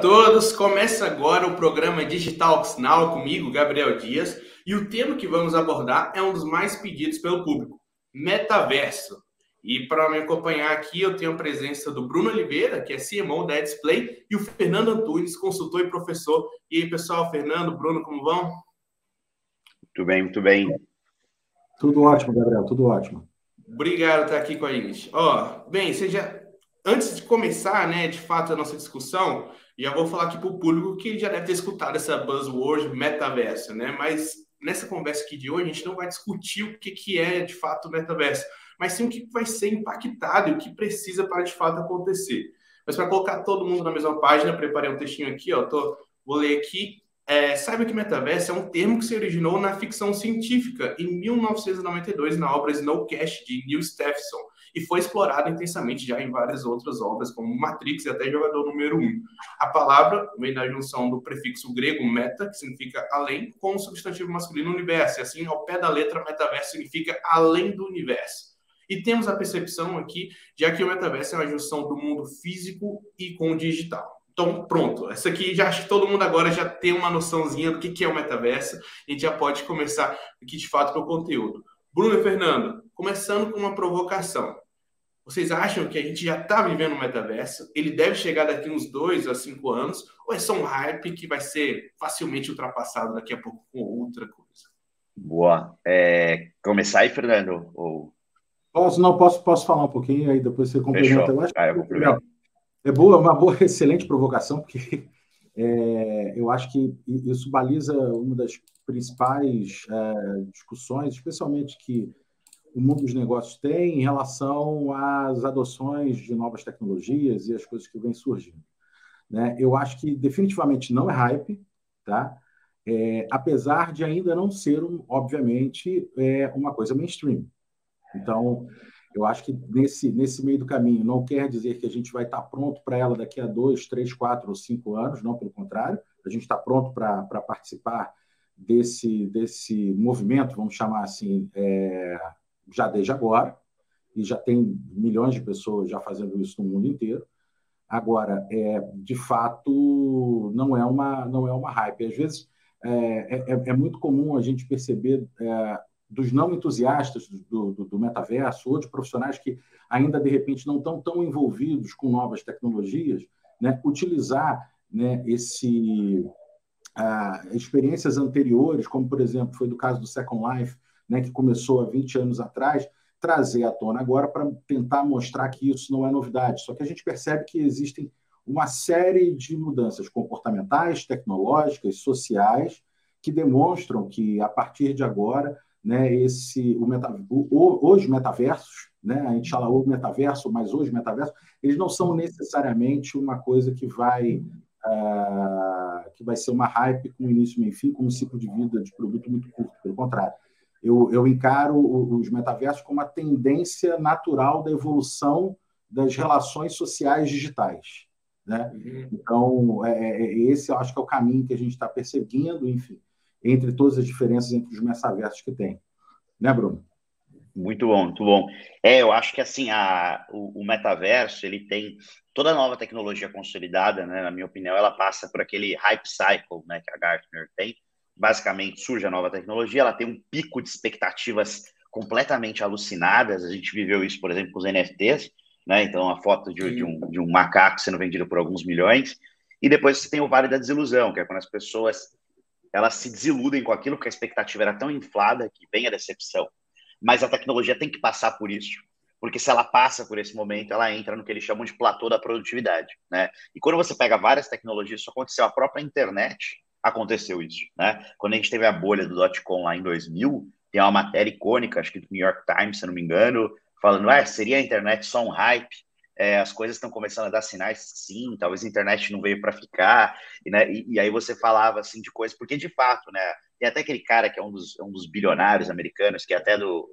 Todos, começa agora o programa Digital Now comigo, Gabriel Dias, e o tema que vamos abordar é um dos mais pedidos pelo público, metaverso. E para me acompanhar aqui, eu tenho a presença do Bruno Oliveira, que é CMO da Display, e o Fernando Antunes, consultor e professor. E aí, pessoal, Fernando, Bruno, como vão? Muito bem, muito bem. Tudo ótimo, Gabriel, tudo ótimo. Obrigado por estar aqui com a gente. Ó, bem, seja antes de começar, né, de fato, a nossa discussão, já vou falar aqui para o público que já deve ter escutado essa buzzword metaverso, né? Mas nessa conversa aqui de hoje, a gente não vai discutir o que, que é de fato o metaverso, mas sim o que vai ser impactado e o que precisa para de fato acontecer. Mas para colocar todo mundo na mesma página, preparei um textinho aqui, ó, tô, vou ler aqui. É, saiba que metaverso é um termo que se originou na ficção científica em 1992 na obra Snowcast de Neil Stephenson e foi explorado intensamente já em várias outras obras, como Matrix e até Jogador Número 1. A palavra vem da junção do prefixo grego meta, que significa além, com o substantivo masculino universo, e assim, ao pé da letra, metaverso significa além do universo. E temos a percepção aqui, já que o metaverso é uma junção do mundo físico e com o digital. Então, pronto. Essa aqui já acho que todo mundo agora já tem uma noçãozinha do que, que é o metaverso. A gente já pode começar aqui de fato com o conteúdo. Bruno e Fernando, começando com uma provocação. Vocês acham que a gente já está vivendo um metaverso? Ele deve chegar daqui uns dois a cinco anos? Ou é só um hype que vai ser facilmente ultrapassado daqui a pouco com outra coisa? Boa. É, começar aí, Fernando? Ou... Posso, não, posso, posso falar um pouquinho, aí depois você complementa. Eu acho ah, eu é boa, uma boa, excelente provocação, porque é, eu acho que isso baliza uma das principais é, discussões, especialmente que o mundo dos negócios tem em relação às adoções de novas tecnologias e as coisas que vêm surgindo. Né? Eu acho que definitivamente não é hype, tá? É, apesar de ainda não ser, um, obviamente, é, uma coisa mainstream. Então, eu acho que nesse, nesse meio do caminho não quer dizer que a gente vai estar pronto para ela daqui a dois, três, quatro ou cinco anos, não, pelo contrário, a gente está pronto para participar desse, desse movimento, vamos chamar assim, é, já desde agora, e já tem milhões de pessoas já fazendo isso no mundo inteiro. Agora, é, de fato, não é uma não é uma hype. Às vezes é, é, é muito comum a gente perceber é, dos não entusiastas do, do, do, metaverso ou de profissionais que ainda de repente não estão tão envolvidos com novas tecnologias, né, utilizar né, esse uh, experiências anteriores, como por exemplo foi do caso do Second Life, né, que começou há 20 anos atrás, trazer à tona agora para tentar mostrar que isso não é novidade. Só que a gente percebe que existem uma série de mudanças comportamentais, tecnológicas, sociais, que demonstram que, a partir de agora, né, esse, o meta, o, os metaversos, né, a gente fala o metaverso, mas hoje metaverso, eles não são necessariamente uma coisa que vai, uh, que vai ser uma hype com início e fim, com um ciclo de vida de produto muito curto. Pelo contrário, eu, eu encaro os metaversos como uma tendência natural da evolução das relações sociais digitais. Né? Uhum. Então, é, é, é, esse eu acho que é o caminho que a gente está perseguindo, enfim, entre todas as diferenças entre os metaversos que tem. Né, Bruno? Muito bom, muito bom. É, eu acho que assim, a, o, o, metaverso, ele tem toda nova tecnologia consolidada, né, na minha opinião, ela passa por aquele hype cycle, né, que a Gartner tem, basicamente surge a nova tecnologia, ela tem um pico de expectativas completamente alucinadas. A gente viveu isso, por exemplo, com os NFTs, né? Então, a foto de, de, um, de um macaco sendo vendido por alguns milhões. E depois você tem o Vale da Desilusão, que é quando as pessoas elas se desiludem com aquilo, que a expectativa era tão inflada que vem a decepção. Mas a tecnologia tem que passar por isso, porque se ela passa por esse momento, ela entra no que eles chamam de platô da produtividade, né? E quando você pega várias tecnologias, isso aconteceu, a própria internet aconteceu isso, né? Quando a gente teve a bolha do dot-com lá em 2000, tem uma matéria icônica, acho que do New York Times, se não me engano, falando, ah, seria a internet só um hype? É, as coisas estão começando a dar sinais, sim, talvez a internet não veio para ficar, e, né, e, e, aí você falava, assim, de coisas, porque de fato, né, tem até aquele cara que é um dos, um dos bilionários americanos, que é até do,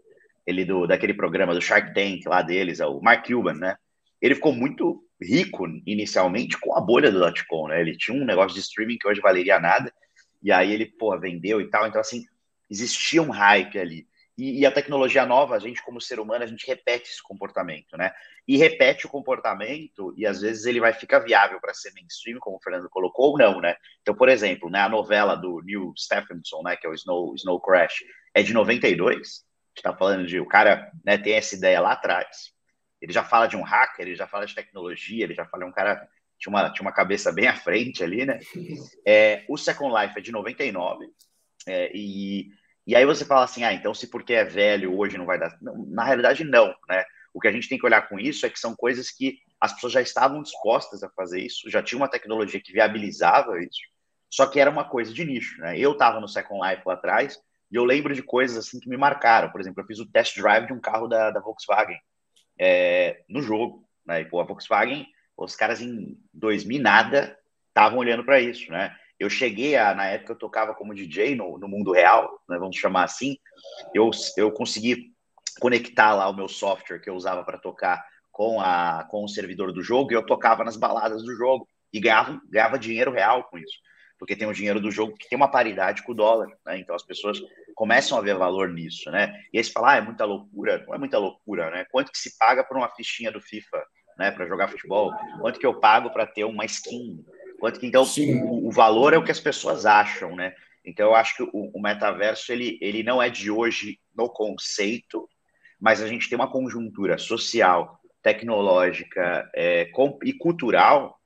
ele do, daquele programa do Shark Tank lá deles, é o Mark Cuban, né, ele ficou muito rico inicialmente com a bolha do dot-com, né? Ele tinha um negócio de streaming que hoje valeria nada, e aí ele, pô, vendeu e tal. Então, assim, existia um hype ali. e, e, a tecnologia nova, a gente, como ser humano, a gente repete esse comportamento, né? E repete o comportamento, e às vezes ele vai ficar viável para ser mainstream, como o Fernando colocou, ou não, né? Então, por exemplo, né, a novela do Neil Stephenson, né, que é o Snow, Snow Crash, é de 92. A gente está falando de o cara né, tem essa ideia lá atrás. Ele já fala de um hacker, ele já fala de tecnologia, ele já fala de um cara tinha uma, tinha uma cabeça bem à frente ali, né? É, o Second Life é de 99. É, e e aí você fala assim, ah, então se porque é velho hoje não vai dar. Não, na realidade, não, né? O que a gente tem que olhar com isso é que são coisas que as pessoas já estavam dispostas a fazer isso, já tinha uma tecnologia que viabilizava isso, só que era uma coisa de nicho, né? Eu estava no Second Life lá atrás e eu lembro de coisas assim que me marcaram. Por exemplo, eu fiz o test drive de um carro da, da Volkswagen é, no jogo, né? E, pô, a Volkswagen, os caras em 2000 nada estavam olhando para isso, né? Eu cheguei a, na época eu tocava como DJ no, no mundo real, né, vamos chamar assim, eu, eu consegui conectar lá o meu software que eu usava para tocar com, a, com o servidor do jogo e eu tocava nas baladas do jogo e ganhava, ganhava dinheiro real com isso. Porque tem o dinheiro do jogo que tem uma paridade com o dólar, né? Então as pessoas começam a ver valor nisso, né? E aí você fala, ah, é muita loucura. Não é muita loucura, né? Quanto que se paga por uma fichinha do FIFA, né? Para jogar futebol? Quanto que eu pago para ter uma skin Quanto que, então, o, o, valor é o que as pessoas acham, né? Então, eu acho que o, o, metaverso, ele, ele não é de hoje no conceito, mas a gente tem uma conjuntura social, tecnológica é, e cultural,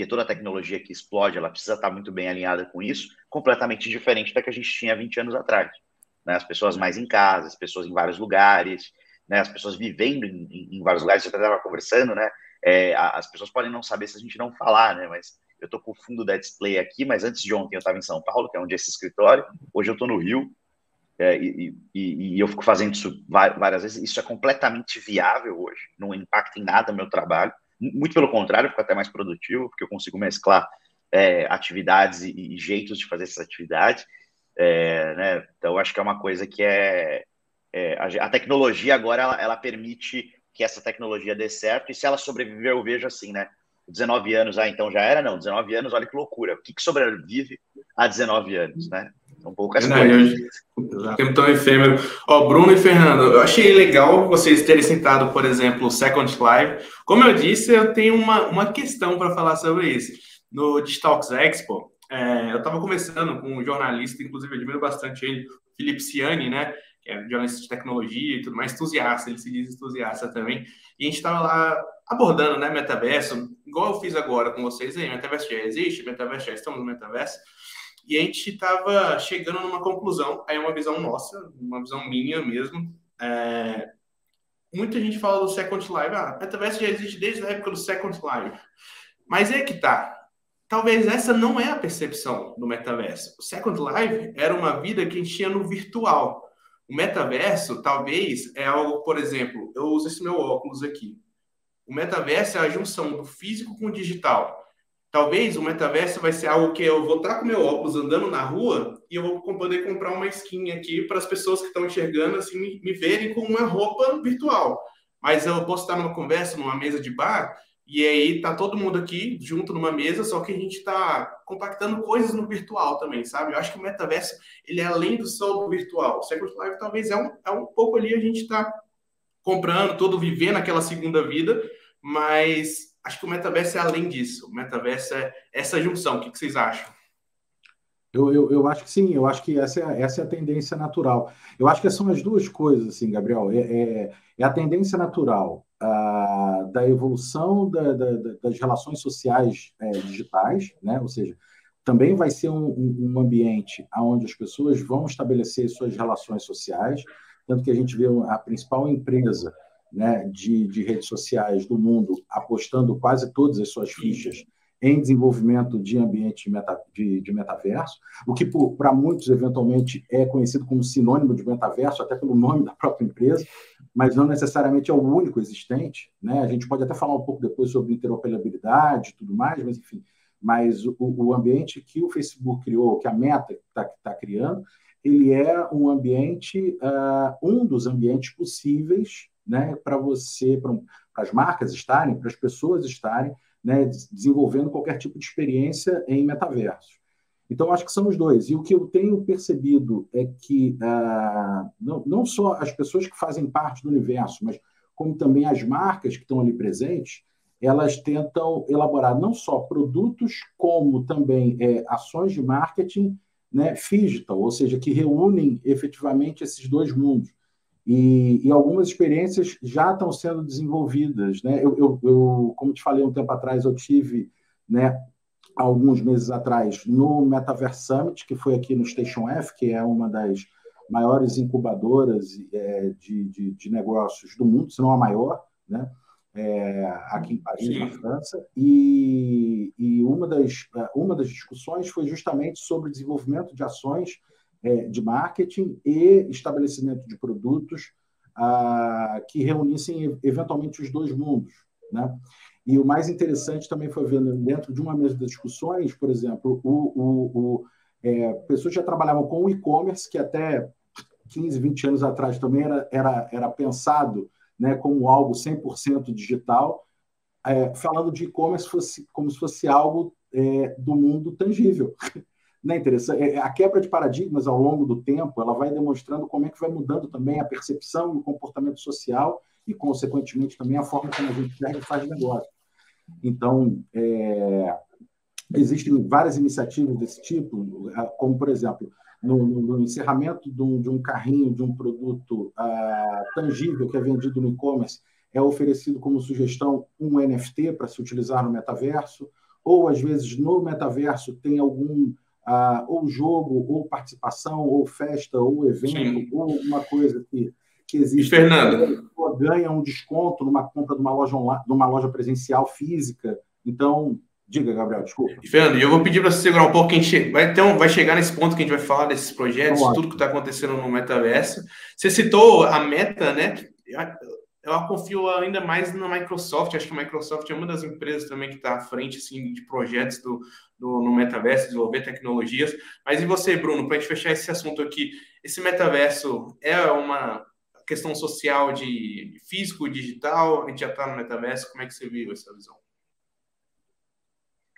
porque toda tecnologia que explode, ela precisa estar muito bem alinhada com isso, completamente diferente da que a gente tinha 20 anos atrás. Né? As pessoas mais em casa, as pessoas em vários lugares, né? as pessoas vivendo em, em, vários lugares, eu estava conversando, né? É, as pessoas podem não saber se a gente não falar, né? Mas eu estou com o fundo da display aqui, mas antes de ontem eu estava em São Paulo, que é onde é esse escritório. Hoje eu estou no Rio é, e, e, e, eu fico fazendo isso várias vezes. Isso é completamente viável hoje, não impacta em nada o meu trabalho. Muito pelo contrário, fico até mais produtivo, porque eu consigo mesclar é, atividades e, e, jeitos de fazer essas atividades. É, né? Então, acho que é uma coisa que é. é a, a, tecnologia agora ela, ela permite que essa tecnologia dê certo, e se ela sobreviver, eu vejo assim, né? 19 anos, ah, então já era? Não, 19 anos, olha que loucura. O que, que sobrevive a 19 anos, né? São poucas não, coisas. Eu, tempo tão efêmero. Ó, Bruno e Fernando, eu achei legal vocês terem citado, por exemplo, o Second Life. Como eu disse, eu tenho uma, uma questão para falar sobre isso. No Digitalks Expo, é, eu estava conversando com um jornalista, inclusive eu admiro bastante ele, Felipe Ciani, né? Que é jornalista de tecnologia e tudo mais, entusiasta, ele se diz entusiasta também. E a gente estava lá abordando, né, metaverso, igual eu fiz agora com vocês aí, metaverso já existe, metaverso já estamos no metaverso, e a gente estava chegando numa conclusão, aí é uma visão nossa, uma visão minha mesmo, é... muita gente fala do Second Life, ah, metaverso já existe desde a época do Second Life, mas é que tá, talvez essa não é a percepção do metaverso. O Second Life era uma vida que a gente tinha no virtual. O metaverso, talvez, é algo, por exemplo, eu uso esse meu óculos aqui. O metaverso é a junção do físico com o digital. Talvez o metaverso vai ser algo que eu vou estar com meu óculos andando na rua e eu vou poder comprar uma skin aqui para as pessoas que estão enxergando assim me, me verem com uma roupa virtual. Mas eu posso estar numa conversa, numa mesa de bar, e aí tá todo mundo aqui junto numa mesa, só que a gente está compactando coisas no virtual também, sabe? Eu acho que o metaverso ele é além do só do virtual. O Second Life talvez é um, é um pouco ali a gente está comprando, todo vivendo aquela segunda vida, mas acho que o metaverso é além disso. O metaverso é essa junção. O que, vocês acham? Eu, eu, eu, acho que sim, eu acho que essa é, essa é a tendência natural. Eu acho que são as duas coisas, assim, Gabriel. É, é, é a tendência natural a, da evolução da, da, das relações sociais é, digitais, né? ou seja, também vai ser um, um, ambiente onde as pessoas vão estabelecer suas relações sociais, tanto que a gente vê a principal empresa né, de, de redes sociais do mundo apostando quase todas as suas fichas em desenvolvimento de ambiente de, meta, de, de metaverso, o que para muitos eventualmente é conhecido como sinônimo de metaverso, até pelo nome da própria empresa, mas não necessariamente é o único existente. Né? A gente pode até falar um pouco depois sobre interoperabilidade e tudo mais, mas enfim, mas o, o ambiente que o Facebook criou, que a Meta está tá criando, ele é um ambiente, uh, um dos ambientes possíveis né, para você, para as marcas estarem, para as pessoas estarem né, desenvolvendo qualquer tipo de experiência em metaverso. Então, acho que são os dois. E o que eu tenho percebido é que ah, não, não só as pessoas que fazem parte do universo, mas como também as marcas que estão ali presentes, elas tentam elaborar não só produtos, como também é, ações de marketing né, digital, ou seja, que reúnem efetivamente esses dois mundos. E, e, algumas experiências já estão sendo desenvolvidas. Né? Eu, eu, eu, como te falei um tempo atrás, eu tive né, alguns meses atrás no Metaverse Summit, que foi aqui no Station F, que é uma das maiores incubadoras é, de, de, de, negócios do mundo, se não a maior, né? É, aqui em Paris, Sim. na França, e, e, uma, das, uma das discussões foi justamente sobre desenvolvimento de ações é, de marketing e estabelecimento de produtos ah, que reunissem eventualmente os dois mundos. Né? E o mais interessante também foi ver dentro de uma mesa de discussões, por exemplo, o, o, o é, pessoas já trabalhavam com o e-commerce, que até 15, 20 anos atrás também era, era, era pensado né, como algo 100% digital, é, falando de e-commerce como se fosse algo é, do mundo tangível. Não é interessante? É, a quebra de paradigmas ao longo do tempo, ela vai demonstrando como é que vai mudando também a percepção e o comportamento social e, consequentemente, também a forma como a gente e faz negócio. Então, é, existem várias iniciativas desse tipo, como, por exemplo, no, no encerramento de um, de um, carrinho de um produto uh, tangível que é vendido no e-commerce, é oferecido como sugestão um NFT para se utilizar no metaverso, ou às vezes no metaverso tem algum uh, ou jogo, ou participação, ou festa, ou evento, Sim. ou alguma coisa que, que existe. E Fernando? Ganha um desconto numa compra de uma loja online, de uma loja presencial física. Então, Diga, Gabriel, desculpa. E, Fernando, eu vou pedir para você segurar um pouco, que a gente vai, então, vai chegar nesse ponto que a gente vai falar desses projetos, tudo que está acontecendo no metaverso. Você citou a meta, né? Eu confio ainda mais na Microsoft. Acho que a Microsoft é uma das empresas também que está à frente assim, de projetos do, do, no metaverso, desenvolver tecnologias. Mas e você, Bruno, para a gente fechar esse assunto aqui, esse metaverso é uma questão social de físico, digital? A gente já está no metaverso. Como é que você viu essa visão?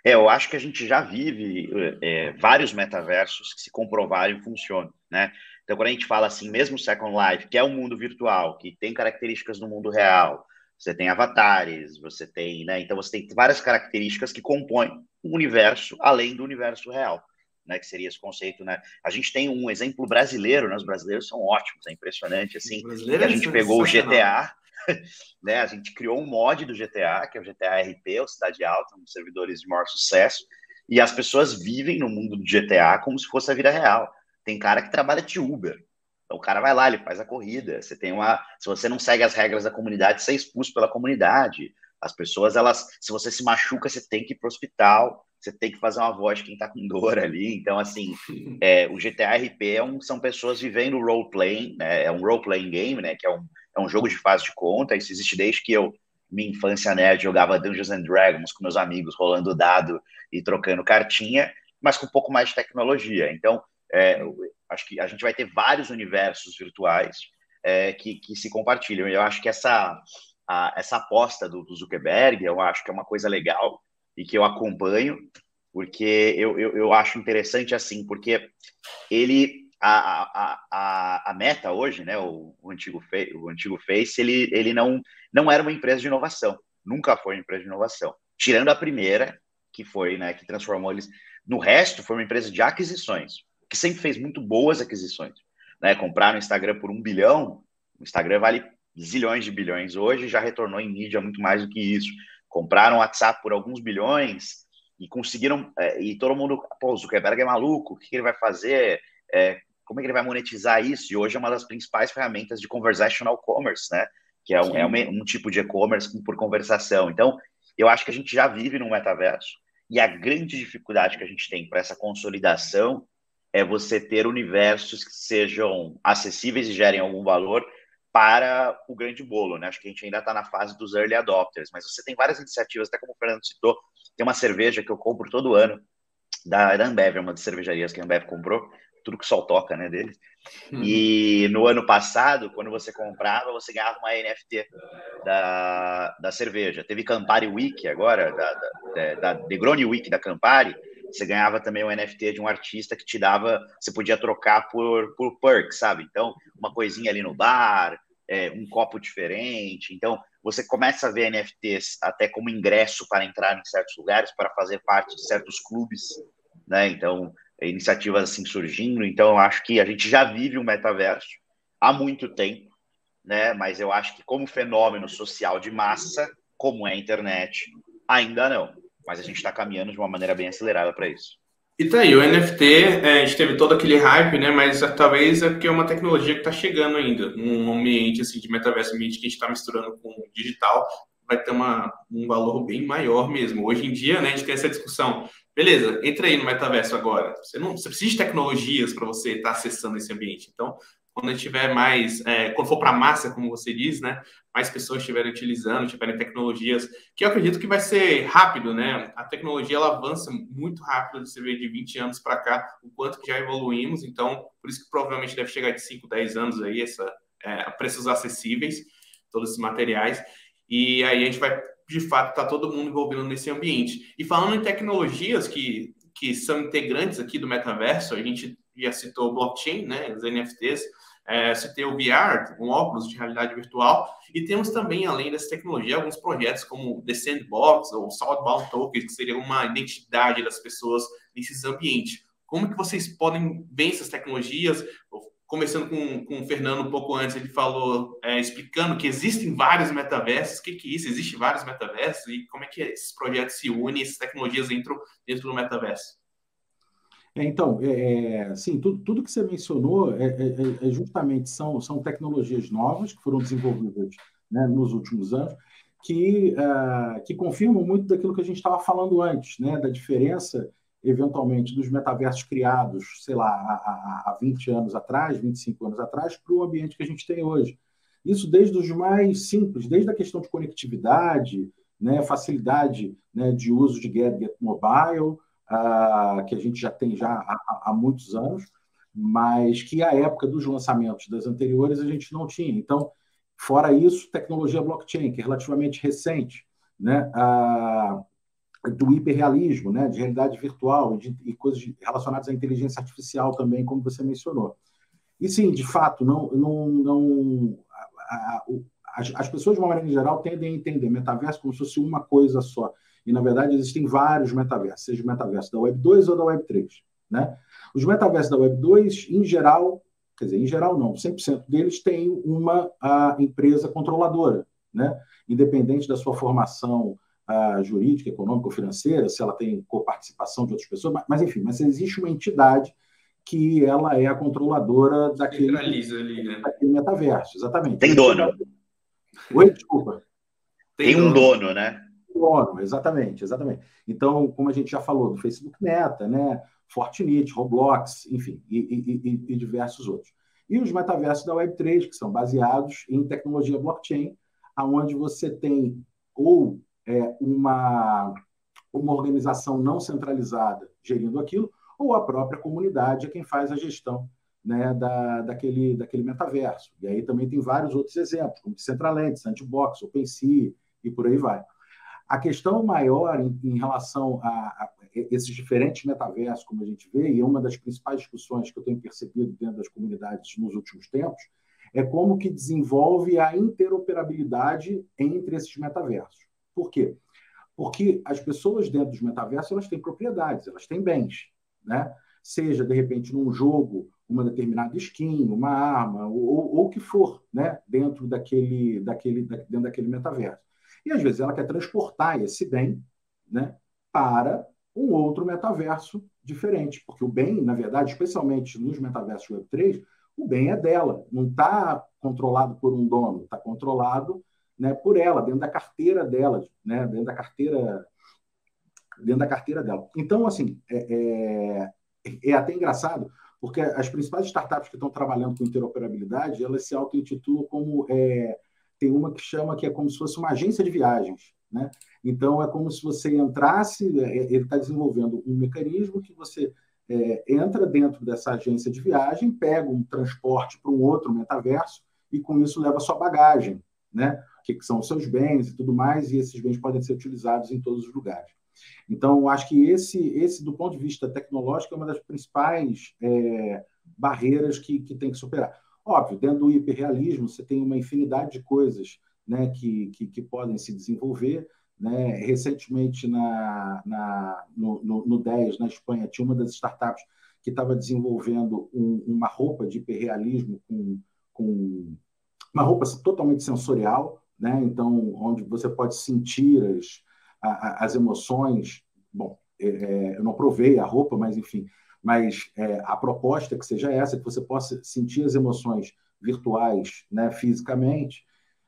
É, eu acho que a gente já vive é, vários metaversos que se comprovaram e funcionam, né? Então, quando a gente fala assim, mesmo Second Life, que é um mundo virtual, que tem características do mundo real, você tem avatares, você tem, né? Então, você tem várias características que compõem um universo além do universo real, né? Que seria esse conceito, né? A gente tem um exemplo brasileiro, né? Os brasileiros são ótimos, é impressionante, assim. a gente pegou o GTA, né? A gente criou um mod do GTA, que é o GTA RP, o Cidade Alta, um dos servidores de maior sucesso, e as pessoas vivem no mundo do GTA como se fosse a vida real. Tem cara que trabalha de Uber. Então o cara vai lá, ele faz a corrida. Você tem uma, se você não segue as regras da comunidade, você é expulso pela comunidade. As pessoas, elas, se você se machuca, você tem que ir para o hospital. Você tem que fazer uma voz de quem está com dor ali. Então, assim, é, o GTA RP é um, são pessoas vivendo role playing, né? É um role playing game, né? Que é um, é um jogo de fase de conta. Isso existe desde que eu, minha infância nerd, jogava Dungeons and Dragons com meus amigos, rolando dado e trocando cartinha, mas com um pouco mais de tecnologia. Então, é, acho que a gente vai ter vários universos virtuais é, que, que se compartilham. Eu acho que essa, a, essa aposta do, do, Zuckerberg, eu acho que é uma coisa legal e que eu acompanho, porque eu, eu, eu acho interessante assim, porque ele a, a, a, Meta hoje, né, o, o, antigo, o antigo Face, ele, ele não, não era uma empresa de inovação, nunca foi uma empresa de inovação, tirando a primeira, que foi, né, que transformou eles. No resto, foi uma empresa de aquisições, que sempre fez muito boas aquisições. Né? Compraram o Instagram por um bilhão, o Instagram vale zilhões de bilhões hoje, já retornou em mídia muito mais do que isso. Compraram o WhatsApp por alguns bilhões e conseguiram. É, e todo mundo, pô, o Zuckerberg é maluco, o que ele vai fazer? É, como é que ele vai monetizar isso? E hoje é uma das principais ferramentas de conversational commerce, né? Que é um, é um, um tipo de e-commerce por conversação. Então, eu acho que a gente já vive num metaverso. E a grande dificuldade que a gente tem para essa consolidação é você ter universos que sejam acessíveis e gerem algum valor para o grande bolo, né? Acho que a gente ainda está na fase dos early adopters, mas você tem várias iniciativas, até como o Fernando citou, tem uma cerveja que eu compro todo ano, da, da Ambev, uma das cervejarias que a Ambev comprou, tudo que o sol toca, né, deles. Uhum. E no ano passado, quando você comprava, você ganhava uma NFT da, da cerveja. Teve Campari Week agora, da, da, da Negroni Week da Campari. Você ganhava também um NFT de um artista que te dava, você podia trocar por, por perks, sabe? Então, uma coisinha ali no bar, é, um copo diferente. Então, você começa a ver NFTs até como ingresso para entrar em certos lugares, para fazer parte de certos clubes, né? Então, iniciativas assim surgindo. Então, eu acho que a gente já vive um metaverso há muito tempo, né? Mas eu acho que como fenômeno social de massa, como é a internet, ainda não. Mas a gente está caminhando de uma maneira bem acelerada para isso. E tá aí, o NFT, é, a gente teve todo aquele hype, né? Mas talvez é porque é uma tecnologia que está chegando ainda, num ambiente assim de metaverso, ambiente que a gente está misturando com digital, vai ter uma, um valor bem maior mesmo. Hoje em dia, né, a gente tem essa discussão. Beleza, entra aí no metaverso agora. Você não você precisa de tecnologias para você estar tá acessando esse ambiente. Então, quando a tiver mais, é, quando for para massa, como você diz, né, mais pessoas estiverem utilizando, tiverem tecnologias, que eu acredito que vai ser rápido, né? A tecnologia ela avança muito rápido, você vê de 20 anos para cá, o quanto que já evoluímos, então, por isso que provavelmente deve chegar de 5, 10 anos aí, essa, é, a preços acessíveis, todos esses materiais, e aí a gente vai, de fato, estar tá todo mundo envolvido nesse ambiente. E falando em tecnologias que, que são integrantes aqui do metaverso, a gente já citou o blockchain, né, os NFTs, é, citei o VR, um óculos de realidade virtual, e temos também, além dessa tecnologia, alguns projetos como The Sandbox ou Southbound Tokens, que seria uma identidade das pessoas nesses ambientes. Como que vocês podem ver essas tecnologias? Começando com, com o Fernando um pouco antes, ele falou, é, explicando que existem vários metaversos. O que, que é isso? Existem vários metaversos e como é que esses projetos se unem, essas tecnologias entram dentro do metaverso? É, então, é, é, sim, tudo, tudo que você mencionou é, é, é, justamente são, são tecnologias novas que foram desenvolvidas né, nos últimos anos, que, uh, que confirmam muito daquilo que a gente estava falando antes, né, da diferença, eventualmente, dos metaversos criados, sei lá, há, há 20 anos atrás, 25 anos atrás, para o ambiente que a gente tem hoje. Isso desde os mais simples, desde a questão de conectividade, né, facilidade né, de uso de gadget mobile, que a gente já tem já há, há, muitos anos, mas que à época dos lançamentos das anteriores a gente não tinha. Então, fora isso, tecnologia blockchain, que é relativamente recente, né? Do hiperrealismo, né? de realidade virtual e, de, e coisas relacionadas à inteligência artificial também, como você mencionou. E sim, de fato, não, não, não a, a, as, as, pessoas, de uma maneira geral, tendem a entender metaverso como se fosse uma coisa só. E, na verdade, existem vários metaversos, seja o metaverso da Web 2 ou da Web 3. Né? Os metaversos da Web 2, em geral, quer dizer, em geral não, 100% deles têm uma a, empresa controladora, né? independente da sua formação a, jurídica, econômica ou financeira, se ela tem coparticipação de outras pessoas, mas, mas, enfim, mas existe uma entidade que ela é a controladora daquele, ali, né? daquele metaverso, exatamente. Tem dono. Oi, desculpa. Tem, tem um dono, né? Exatamente, exatamente. Então, como a gente já falou, do Facebook Meta, né, Fortnite, Roblox, enfim, e, e, e, e diversos outros. E os metaversos da Web3, que são baseados em tecnologia blockchain, aonde você tem ou é, uma, uma organização não centralizada gerindo aquilo, ou a própria comunidade é quem faz a gestão né, da, daquele, daquele metaverso. E aí também tem vários outros exemplos, como Decentraland, Sandbox, OpenSea e por aí vai. A questão maior em, em relação a, a, esses diferentes metaversos, como a gente vê, e é uma das principais discussões que eu tenho percebido dentro das comunidades nos últimos tempos, é como que desenvolve a interoperabilidade entre esses metaversos. Por quê? Porque as pessoas dentro dos metaversos elas têm propriedades, elas têm bens, né? Seja de repente num jogo uma determinada skin, uma arma ou, o que for, né? Dentro daquele, daquele, dentro daquele metaverso. E às vezes ela quer transportar esse bem né, para um outro metaverso diferente, porque o bem, na verdade, especialmente nos metaversos Web3, o bem é dela, não está controlado por um dono, está controlado né, por ela, dentro da carteira dela, né, dentro da carteira dentro da carteira dela. Então, assim, é, é, é até engraçado, porque as principais startups que estão trabalhando com interoperabilidade, elas se auto-intitulam como é, tem uma que chama que é como se fosse uma agência de viagens. Né? Então, é como se você entrasse, é, é, ele está desenvolvendo um mecanismo que você é, entra dentro dessa agência de viagem, pega um transporte para um outro metaverso e, com isso, leva sua bagagem, né? que são os seus bens e tudo mais, e esses bens podem ser utilizados em todos os lugares. Então, acho que esse, esse, do ponto de vista tecnológico, é uma das principais é, barreiras que, que tem que superar. Óbvio, dentro do hiperrealismo, você tem uma infinidade de coisas né, que, que, que podem se desenvolver. Né? Recentemente, na, na, no, no, no 10, na Espanha, tinha uma das startups que estava desenvolvendo um, uma roupa de hiperrealismo com, com uma roupa totalmente sensorial, né? então, onde você pode sentir as, as emoções. Bom, é, é, eu não provei a roupa, mas enfim, mas é, a proposta é que seja essa, que você possa sentir as emoções virtuais, né, fisicamente.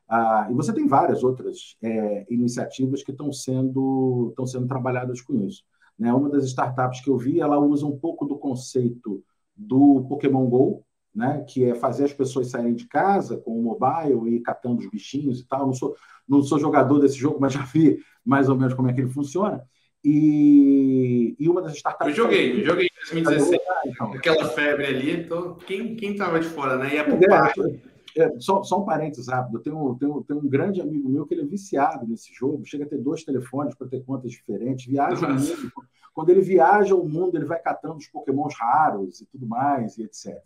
Ah, e você tem várias outras é, iniciativas que estão sendo, estão sendo trabalhadas com isso. Né? Uma das startups que eu vi, ela usa um pouco do conceito do Pokémon Go, né? que é fazer as pessoas saírem de casa com o mobile e ir catando os bichinhos e tal. Não sou, não sou jogador desse jogo, mas já vi mais ou menos como é que ele funciona. E, e uma das startups. Eu joguei, eu joguei em 2016. Então. Aquela febre ali, então, quem, quem tava de fora, né? Pro é, é, só, só um parênteses rápido. Tem um, tem, um, tem um grande amigo meu que ele é viciado nesse jogo, chega a ter dois telefones para ter contas diferentes, viaja Nossa. o mundo. Quando ele viaja o mundo, ele vai catando os pokémons raros e tudo mais, e etc.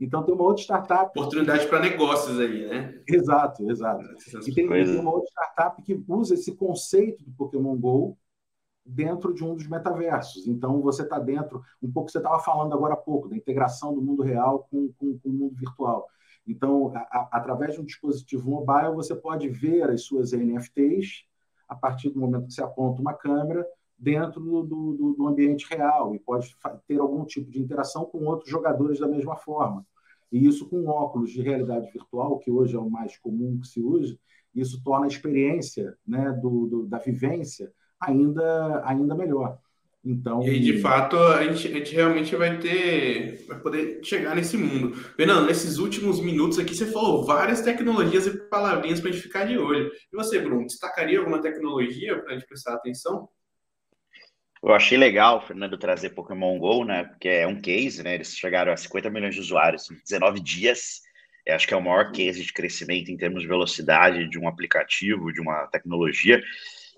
Então tem uma outra startup. Oportunidade para negócios aí, né? Exato, exato. E tem, tem, uma outra startup que usa esse conceito do Pokémon Go dentro de um dos metaversos. Então, você está dentro, um pouco você estava falando agora há pouco, da integração do mundo real com, com, com o mundo virtual. Então, a, a, através de um dispositivo mobile, você pode ver as suas NFTs a partir do momento que você aponta uma câmera dentro do, do, do ambiente real e pode ter algum tipo de interação com outros jogadores da mesma forma. E isso com óculos de realidade virtual, que hoje é o mais comum que se usa, isso torna a experiência né, do, do da vivência ainda, ainda melhor. Então, e de fato, a gente, a gente realmente vai ter, vai poder chegar nesse mundo. Fernando, nesses últimos minutos aqui, você falou várias tecnologias e palavrinhas para a gente ficar de olho. E você, Bruno, destacaria alguma tecnologia para a gente prestar atenção? Eu achei legal, Fernando, trazer Pokémon GO, né? Porque é um case, né? Eles chegaram a 50 milhões de usuários em 19 dias. Eu acho que é o maior case de crescimento em termos de velocidade de um aplicativo, de uma tecnologia.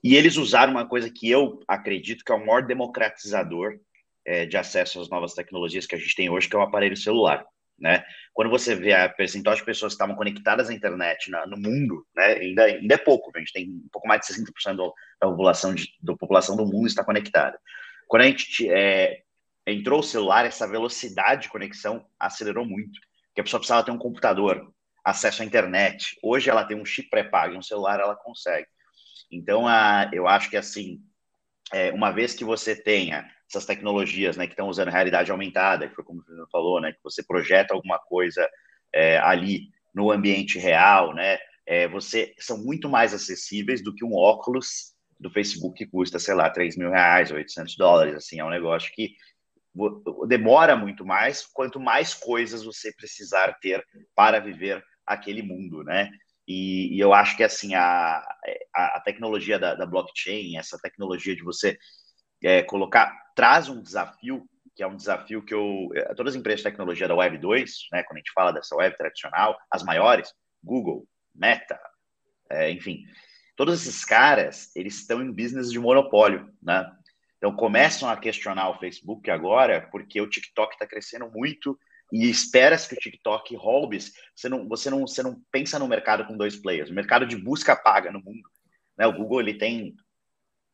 E eles usaram uma coisa que eu acredito que é o maior democratizador é, de acesso às novas tecnologias que a gente tem hoje, que é o aparelho celular. Né? Quando você vê a percentual de pessoas que estavam conectadas à internet na, no mundo, né, ainda, ainda é pouco, a gente tem um pouco mais de 60% da população, de, da população do mundo está conectada. Quando a gente é, entrou o celular, essa velocidade de conexão acelerou muito, porque a pessoa precisava ter um computador, acesso à internet. Hoje ela tem um chip pré-pago, um celular ela consegue. Então, a, eu acho que assim, é, uma vez que você tenha essas tecnologias, né, que estão usando realidade aumentada, que foi como você falou, né, que você projeta alguma coisa é, ali no ambiente real, né, é, você são muito mais acessíveis do que um óculos do Facebook que custa, sei lá, 3 mil reais, 800 dólares, assim, é um negócio que demora muito mais, quanto mais coisas você precisar ter para viver aquele mundo, né? E, e, eu acho que assim a, a, tecnologia da, da, blockchain, essa tecnologia de você é, colocar, traz um desafio, que é um desafio que eu. É, todas as empresas de tecnologia da Web 2, né, quando a gente fala dessa web tradicional, as maiores, Google, Meta, é, enfim, todos esses caras, eles estão em business de monopólio, né? Então começam a questionar o Facebook agora, porque o TikTok está crescendo muito e espera-se que o TikTok roube, você não, você, não, você não pensa no mercado com dois players. O mercado de busca paga no mundo. Né? O Google ele tem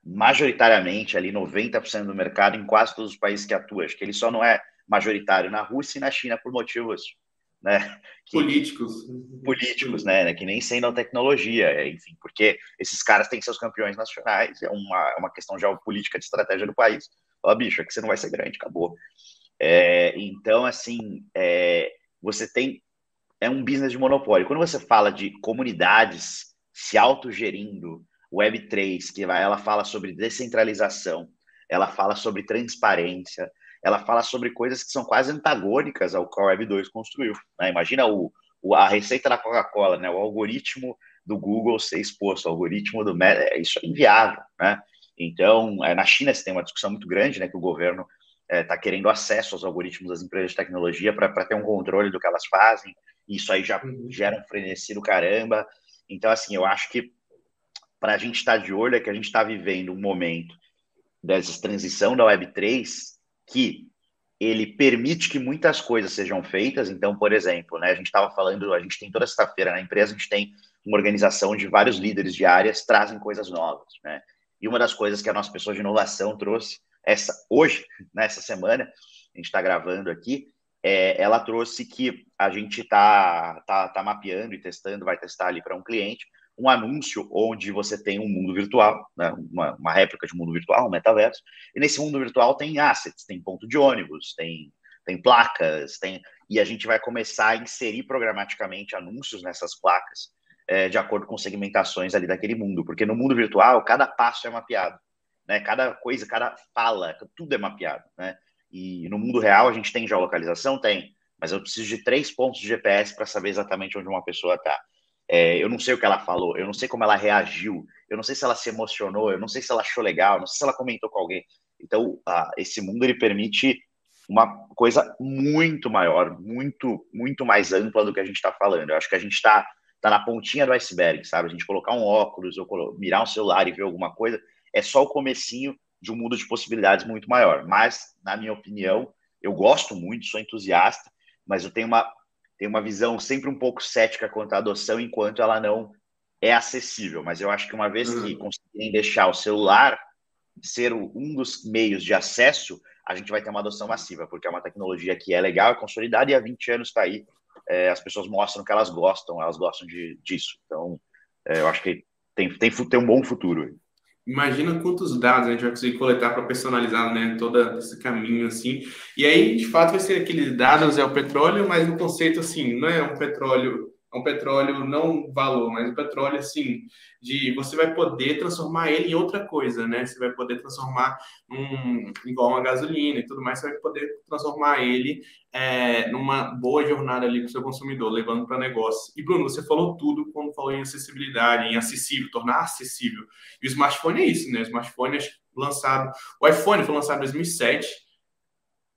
majoritariamente ali 90% do mercado em quase todos os países que atua. Acho que ele só não é majoritário na Rússia e na China por motivos né? Que, políticos. Políticos, né? Que nem sendo tecnologia, enfim, porque esses caras têm seus campeões nacionais, é uma, é uma questão geopolítica de estratégia do país. Ó, bicho, aqui você não vai ser grande, acabou. É, então, assim, é, você tem. É um business de monopólio. Quando você fala de comunidades se autogerindo, Web3, que ela fala sobre descentralização, ela fala sobre transparência, ela fala sobre coisas que são quase antagônicas ao que a Web2 construiu. Né? Imagina o, o, a receita da Coca-Cola, né? o algoritmo do Google ser exposto, o algoritmo do Meta, isso é inviável. Né? Então, é, na China você tem uma discussão muito grande, né, que o governo está é, tá querendo acesso aos algoritmos das empresas de tecnologia para ter um controle do que elas fazem, e isso aí já uhum. gera um frenesi do caramba. Então, assim, eu acho que para a gente estar tá de olho é que a gente está vivendo um momento dessa transição da Web3 que ele permite que muitas coisas sejam feitas. Então, por exemplo, né, a gente estava falando, a gente tem toda sexta-feira na empresa, a gente tem uma organização de vários líderes de áreas trazem coisas novas, né? E uma das coisas que a nossa pessoa de inovação trouxe essa hoje, nessa semana, a gente está gravando aqui, é, ela trouxe que a gente está tá, tá mapeando e testando, vai testar ali para um cliente, um anúncio onde você tem um mundo virtual, né, uma, uma, réplica de mundo virtual, um metaverso, e nesse mundo virtual tem assets, tem ponto de ônibus, tem, tem placas, tem e a gente vai começar a inserir programaticamente anúncios nessas placas é, de acordo com segmentações ali daquele mundo, porque no mundo virtual cada passo é mapeado, né, cada coisa, cada fala, tudo é mapeado, né, e no mundo real a gente tem geolocalização? Tem, mas eu preciso de três pontos de GPS para saber exatamente onde uma pessoa está. É, eu não sei o que ela falou, eu não sei como ela reagiu, eu não sei se ela se emocionou, eu não sei se ela achou legal, não sei se ela comentou com alguém. Então, esse mundo ele permite uma coisa muito maior, muito, muito mais ampla do que a gente está falando. Eu acho que a gente está tá na pontinha do iceberg, sabe? A gente colocar um óculos ou mirar um celular e ver alguma coisa é só o comecinho de um mundo de possibilidades muito maior. Mas, na minha opinião, eu gosto muito, sou entusiasta, mas eu tenho uma tem uma visão sempre um pouco cética quanto à adoção, enquanto ela não é acessível. Mas eu acho que uma vez que uhum. conseguirem deixar o celular ser um dos meios de acesso, a gente vai ter uma adoção massiva, porque é uma tecnologia que é legal, é consolidada e há 20 anos está aí. É, as pessoas mostram que elas gostam, elas gostam de, disso. Então, é, eu acho que tem, tem, tem um bom futuro. Imagina quantos dados a gente vai conseguir coletar para personalizar né, todo esse caminho assim. E aí, de fato, vai ser aqueles dados é o petróleo, mas no conceito assim, não é um petróleo um petróleo não valor, mas um petróleo assim de você vai poder transformar ele em outra coisa, né? Você vai poder transformar igual uma gasolina e tudo mais, você vai poder transformar ele é, numa boa jornada ali para o seu consumidor, levando para negócio. E Bruno, você falou tudo quando falou em acessibilidade, em acessível, tornar acessível. E o smartphone é isso, né? O smartphone é lançado, o iPhone foi lançado em 2007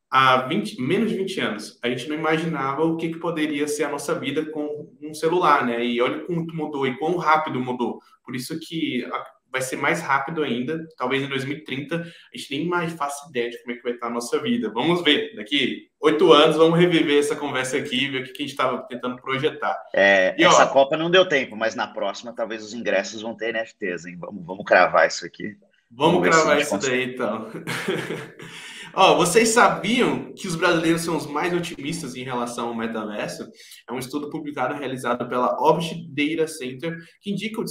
há 20, menos de 20 anos, a gente não imaginava o que, que poderia ser a nossa vida com um celular, né? E olha quanto mudou e quão rápido mudou. Por isso que vai ser mais rápido ainda, talvez em 2030, a gente nem mais faça ideia de como é que vai estar a nossa vida. Vamos ver, daqui oito anos, vamos reviver essa conversa aqui, ver o que a gente estava tentando projetar. É, e, essa ó, Copa não deu tempo, mas na próxima talvez os ingressos vão ter NFTs, hein? Vamos, vamos cravar isso aqui. Vamos, vamos cravar isso consegue. daí, então. Ó, vocês sabiam que os brasileiros são os mais otimistas em relação ao metaverso? É um estudo publicado realizado pela Object Data Center que indica,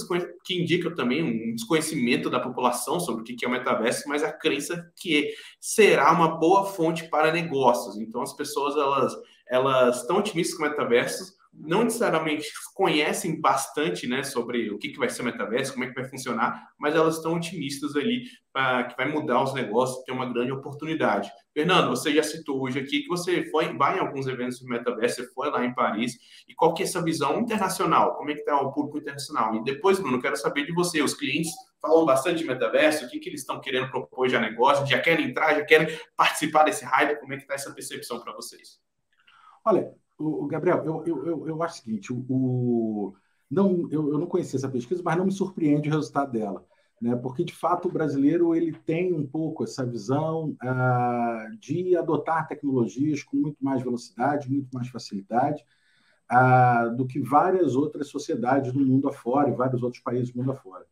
que indica também um desconhecimento da população sobre o que é o metaverso, mas a crença que será uma boa fonte para negócios. Então, as pessoas elas elas estão otimistas com o metaverso, não necessariamente conhecem bastante né, sobre o que, que vai ser o metaverso, como é que vai funcionar, mas elas estão otimistas ali para que vai mudar os negócios, ter uma grande oportunidade. Fernando, você já citou hoje aqui que você foi, vai em alguns eventos do metaverso, você foi lá em Paris, e qual que é essa visão internacional? Como é que está o público internacional? E depois, Bruno, quero saber de você, os clientes falam bastante de metaverso, o que, que eles estão querendo propor já negócio, já querem entrar, já querem participar desse hype, como é que está essa percepção para vocês? Olha, o, Gabriel, eu, eu, eu, eu, acho o seguinte, o, o não, eu, eu não conhecia essa pesquisa, mas não me surpreende o resultado dela, né? porque, de fato, o brasileiro ele tem um pouco essa visão ah, de adotar tecnologias com muito mais velocidade, muito mais facilidade, ah, do que várias outras sociedades do mundo afora e vários outros países do mundo afora.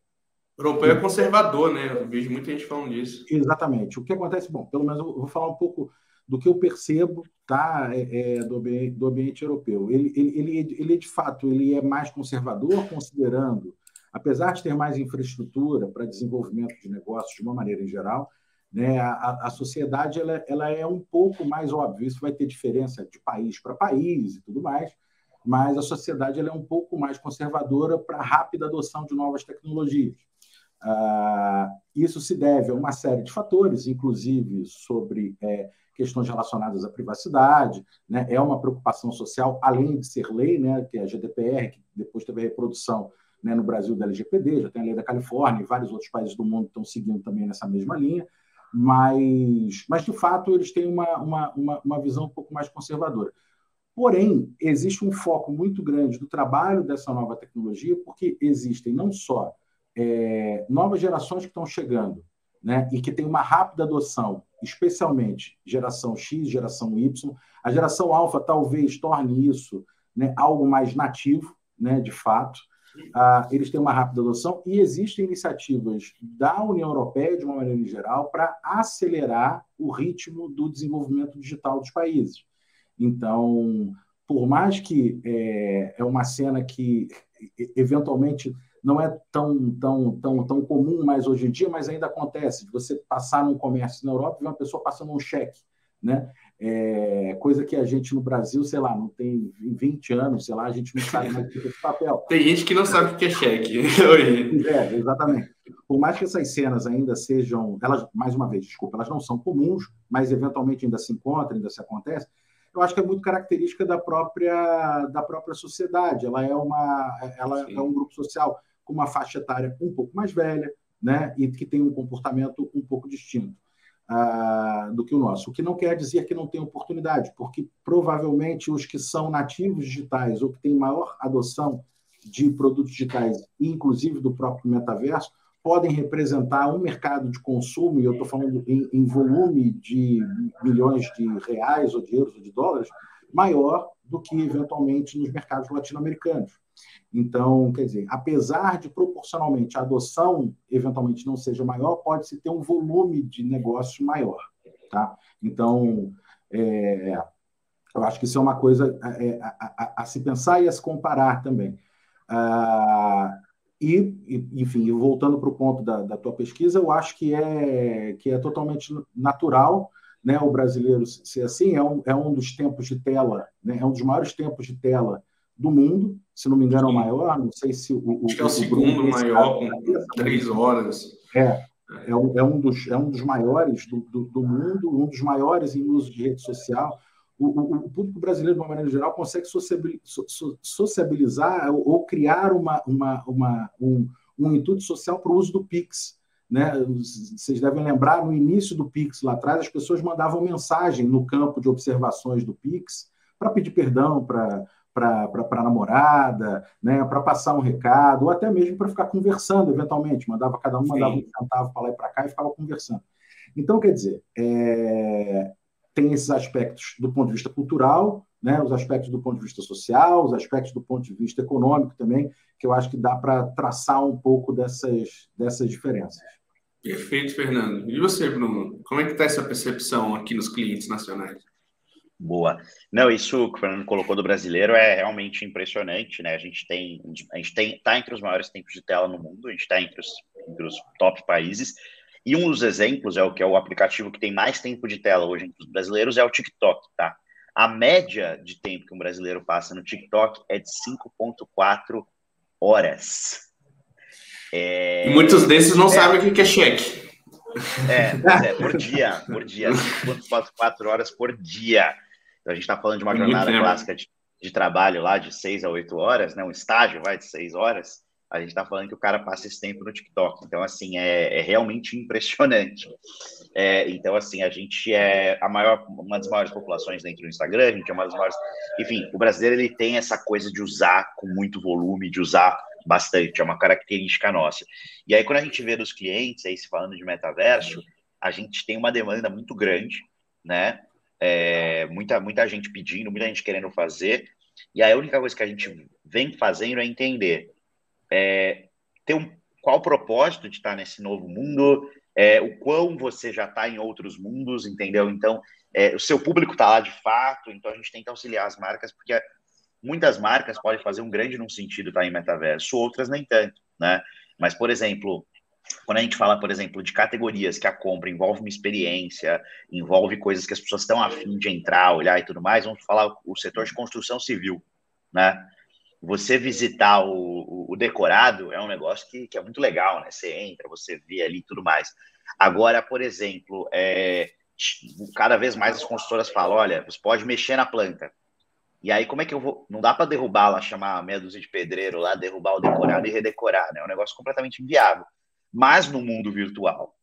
O europeu é conservador, né? Eu vejo muita gente falando disso. Exatamente. O que acontece, bom, pelo menos eu vou falar um pouco do que eu percebo tá, é, é, do, ambiente, do, ambiente, europeu. Ele, ele, ele, ele, de fato, ele é mais conservador, considerando, apesar de ter mais infraestrutura para desenvolvimento de negócios de uma maneira em geral, né, a, a sociedade ela, ela é um pouco mais óbvia. Isso vai ter diferença de país para país e tudo mais, mas a sociedade ela é um pouco mais conservadora para a rápida adoção de novas tecnologias. Ah, isso se deve a uma série de fatores, inclusive sobre é, questões relacionadas à privacidade, né? é uma preocupação social, além de ser lei, né? que é a GDPR, que depois teve a reprodução né? no Brasil da LGPD, já tem a lei da Califórnia, e vários outros países do mundo estão seguindo também nessa mesma linha, mas, mas de fato eles têm uma, uma, uma, uma visão um pouco mais conservadora. Porém, existe um foco muito grande do trabalho dessa nova tecnologia, porque existem não só é, novas gerações que estão chegando né, e que tem uma rápida adoção, especialmente geração X, geração Y. A geração alfa talvez torne isso né, algo mais nativo, né, de fato. Ah, eles têm uma rápida adoção e existem iniciativas da União Europeia, de uma maneira geral, para acelerar o ritmo do desenvolvimento digital dos países. Então, por mais que é, é uma cena que eventualmente não é tão, tão, tão, tão comum mais hoje em dia, mas ainda acontece de você passar num comércio na Europa e ver uma pessoa passando um cheque, né? É, coisa que a gente no Brasil, sei lá, não tem 20 anos, sei lá, a gente não sabe mais o que é esse papel. Tem gente que não sabe o que é cheque. é, exatamente. Por mais que essas cenas ainda sejam, elas, mais uma vez, desculpa, elas não são comuns, mas eventualmente ainda se encontram, ainda se acontece, eu acho que é muito característica da própria, da própria sociedade. Ela é, uma, ela é um grupo social com uma faixa etária um pouco mais velha, né, e que tem um comportamento um pouco distinto uh, do que o nosso. O que não quer dizer que não tem oportunidade, porque provavelmente os que são nativos digitais ou que têm maior adoção de produtos digitais, inclusive do próprio metaverso, podem representar um mercado de consumo, e eu estou falando em, em, volume de milhões de reais, ou de euros, ou de dólares, maior do que eventualmente nos mercados latino-americanos. Então, quer dizer, apesar de proporcionalmente a adoção eventualmente não seja maior, pode-se ter um volume de negócio maior. Tá? Então, é, eu acho que isso é uma coisa a, é, a, a, a se pensar e a se comparar também. Ah, e, enfim, voltando para o ponto da, da, tua pesquisa, eu acho que é, que é totalmente natural né, o brasileiro ser assim. É um, é um dos tempos de tela, né, é um dos maiores tempos de tela do mundo, se não me engano, é o maior. Não sei se o. Acho que é o, segundo maior, com três horas. É, é um, é um, dos, é um dos maiores do, do, do mundo, um dos maiores em uso de rede social o, o, público brasileiro, de uma maneira geral, consegue sociabilizar ou, ou criar uma, uma, uma, um, um intuito social para o uso do Pix. Né? Vocês devem lembrar, no início do Pix, lá atrás, as pessoas mandavam mensagem no campo de observações do Pix para pedir perdão para para a namorada, né, para passar um recado, ou até mesmo para ficar conversando, eventualmente. Mandava cada um mandava Sim. um centavo para lá e para cá e ficava conversando. Então, quer dizer, é, tem esses aspectos do ponto de vista cultural, né, os aspectos do ponto de vista social, os aspectos do ponto de vista econômico também, que eu acho que dá para traçar um pouco dessas, dessas diferenças. Perfeito, Fernando. E você, Bruno? Como é que está essa percepção aqui nos clientes nacionais? Boa. Não, isso que o Fernando colocou do brasileiro é realmente impressionante, né? A gente tem, a gente tem, tá entre os maiores tempos de tela no mundo, a gente está entre os, entre os top países, e um dos exemplos é o que é o aplicativo que tem mais tempo de tela hoje entre os brasileiros é o TikTok, tá? A média de tempo que um brasileiro passa no TikTok é de 5,4 horas. É... Muitos desses não é... sabem o que é cheque. É, é, por dia, por dia, 5,4 horas por dia. Então a gente está falando de uma jornada clássica de, de, trabalho lá de 6 a 8 horas, né? Um estágio vai de 6 horas a gente está falando que o cara passa esse tempo no TikTok. Então, assim, é, é realmente impressionante. É, então, assim, a gente é a maior, uma das maiores populações dentro do Instagram, a gente é uma das maiores. Enfim, o brasileiro ele tem essa coisa de usar com muito volume, de usar bastante, é uma característica nossa. E aí, quando a gente vê dos clientes, aí se falando de metaverso, a gente tem uma demanda muito grande, né? É, muita, muita gente pedindo, muita gente querendo fazer. E a única coisa que a gente vem fazendo é entender é, ter um, qual o propósito de estar nesse novo mundo, é, o quão você já está em outros mundos, entendeu? Então, é, o seu público está lá de fato, então a gente tem que auxiliar as marcas, porque muitas marcas podem fazer um grande num sentido estar tá, em metaverso, outras nem tanto, né? Mas, por exemplo, quando a gente fala, por exemplo, de categorias que a compra envolve uma experiência, envolve coisas que as pessoas estão afim de entrar, olhar e tudo mais, vamos falar o setor de construção civil, né? Você visitar o, o, decorado é um negócio que, que, é muito legal, né? Você entra, você vê ali tudo mais. Agora, por exemplo, é, cada vez mais as consultoras falam: olha, você pode mexer na planta. E aí, como é que eu vou. Não dá para derrubar lá, chamar meia dúzia de pedreiro lá, derrubar o decorado e redecorar, né? É um negócio completamente inviável. Mas no mundo virtual,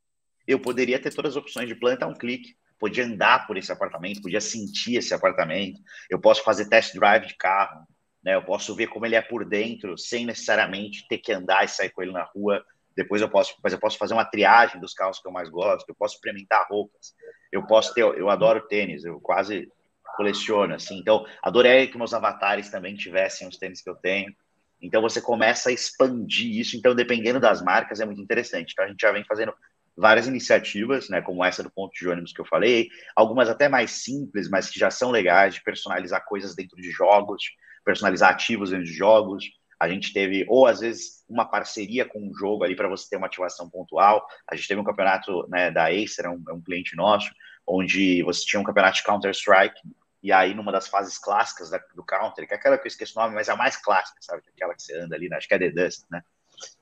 eu poderia ter todas as opções de planta a um clique. Podia andar por esse apartamento, podia sentir esse apartamento. Eu posso fazer test drive de carro, né? Eu posso ver como ele é por dentro, sem necessariamente ter que andar e sair com ele na rua. depois eu posso, mas eu posso fazer uma triagem dos carros que eu mais gosto, eu posso experimentar roupas, eu posso ter, eu adoro tênis, eu quase coleciono, assim, então adorei que meus avatares também tivessem os tênis que eu tenho, então você começa a expandir isso, então dependendo das marcas é muito interessante, então a gente já vem fazendo várias iniciativas, né, como essa do ponto de ônibus que eu falei, algumas até mais simples, mas que já são legais, de personalizar coisas dentro de jogos, personalizar ativos dentro de jogos, a gente teve, ou às vezes, uma parceria com um jogo ali para você ter uma ativação pontual. A gente teve um campeonato né, da Acer, é um, é um cliente nosso, onde você tinha um campeonato de Counter-Strike, e aí numa das fases clássicas da, do Counter, que é aquela que eu esqueço o nome, mas é a mais clássica, sabe? Aquela que você anda ali, né? acho que é The Dust, né?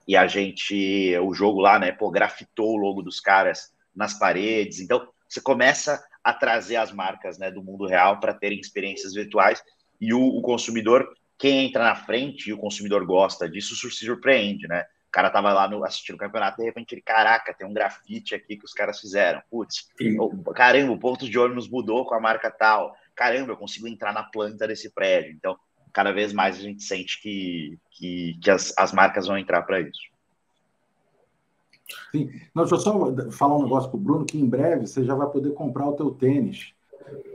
E a gente, o jogo lá, né, pô, grafitou o logo dos caras nas paredes. Então, você começa a trazer as marcas né, do mundo real para terem experiências virtuais e o, o consumidor quem entra na frente e o consumidor gosta disso se surpreende, né? O cara tava lá no, assistindo o campeonato, de repente ele, caraca, tem um grafite aqui que os caras fizeram. Putz, caramba, o ponto de ônibus mudou com a marca tal. Caramba, eu consigo entrar na planta desse prédio. Então, cada vez mais a gente sente que, que, que as, as marcas vão entrar para isso. Sim. Não, deixa eu só falar um negócio para o Bruno, que em breve você já vai poder comprar o teu tênis